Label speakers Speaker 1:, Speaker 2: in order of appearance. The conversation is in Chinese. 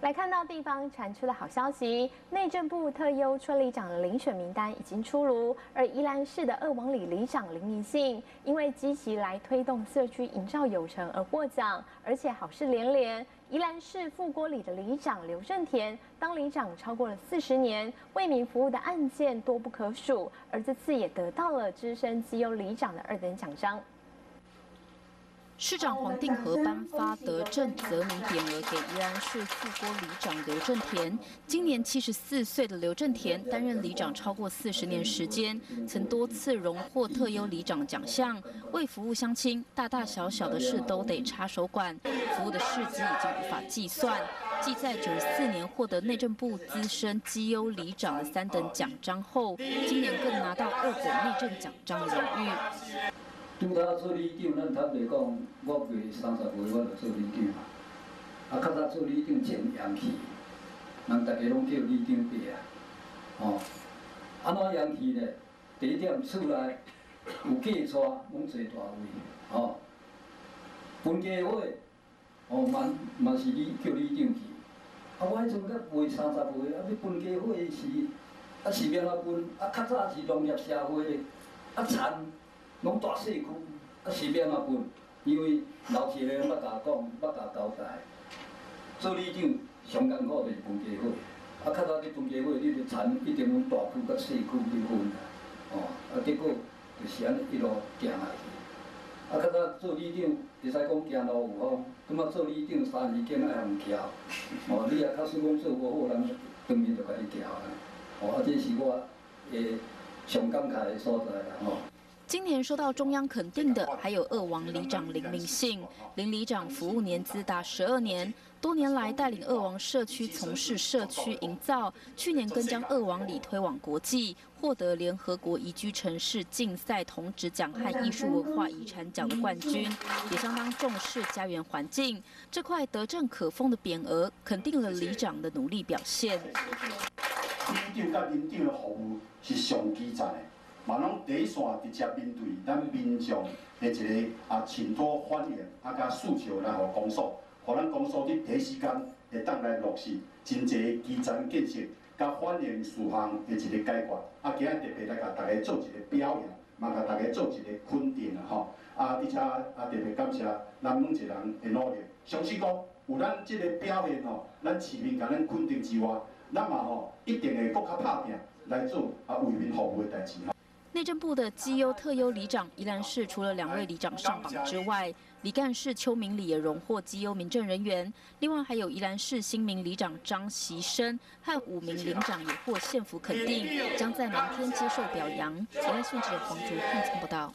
Speaker 1: 来看到地方传出的好消息，内政部特优村里长的遴选名单已经出炉，而宜兰市的二王里里长林明信，因为积极来推动社区营造有成而获奖，而且好事连连。宜兰市富国里的里长刘正田，当里长超过了四十年，为民服务的案件多不可数，而这次也得到了资深绩优里长的二等奖章。
Speaker 2: 市长黄定和颁发德政泽民匾额给宜兰市副锅里长刘正田。今年七十四岁的刘正田担任里长超过四十年时间，曾多次荣获特优里长奖项。为服务乡亲，大大小小的事都得插手管，服务的事迹已经无法计算。继在九十四年获得内政部资深绩优里长的三等奖章后，今年更拿到二等内政奖章的荣誉。
Speaker 3: 拄头做里长，咱坦白讲，我未三十岁我就做里长嘛。啊，较早做里长真洋气，人大家拢叫里长伯啊。哦，安怎洋气呢？第一点，厝内有嫁娶，拢坐大位。哦，分家伙，哦，嘛嘛是里叫里长去。啊，我迄阵才未三十岁，啊，要分家伙是，啊是要安怎分？啊，较早是农业社会，啊田。拢大细区，啊是免啊分，因为老一个捌甲讲，捌甲交代。做里长上艰苦就是分家伙，啊较早伫分家伙，你著田一定用大区甲细区去分啦，哦，啊结果就是安尼一路行下去。啊较早做里长，会使讲行路有风，拄仔做里长三字经爱用桥，哦，你也假使讲做无好，人当面就甲你桥啦，哦，啊这是我诶上感慨诶所在啦，吼。
Speaker 2: 今年受到中央肯定的还有二王里长林明信。林里长服务年资达十二年，多年来带领二王社区从事社区营造。去年更将二王里推往国际，获得联合国宜居城市竞赛铜质奖和艺术文化遗产奖的冠军，也相当重视家园环境。这块德政可封的匾额，肯定了里长的努力表现。
Speaker 4: 里长甲里长的服务是上基层的。嘛，拢第一线直接面对咱民众的一个啊，请托反映啊，甲诉求来互公诉，互咱公诉伫第一时间会当来落实真济基层建设，甲反映事项的一个解决。啊，今日特别来甲大家做一个表扬，嘛甲大家做一个肯定啊，吼！啊，而且啊，特别感谢咱每一人的努力。相信讲有咱即个表现吼，咱市民甲咱肯定之外，咱嘛吼一定会搁较拍拼来做啊为民服务的代志吼。
Speaker 2: 内政部的绩优特优里长宜兰市，除了两位里长上榜之外，李干事邱明礼也荣获绩优民政人员。另外还有宜兰市新民里长张习生和五名领长也获县府肯定，将在明天接受表扬。宜兰县记者黄竹汉报道。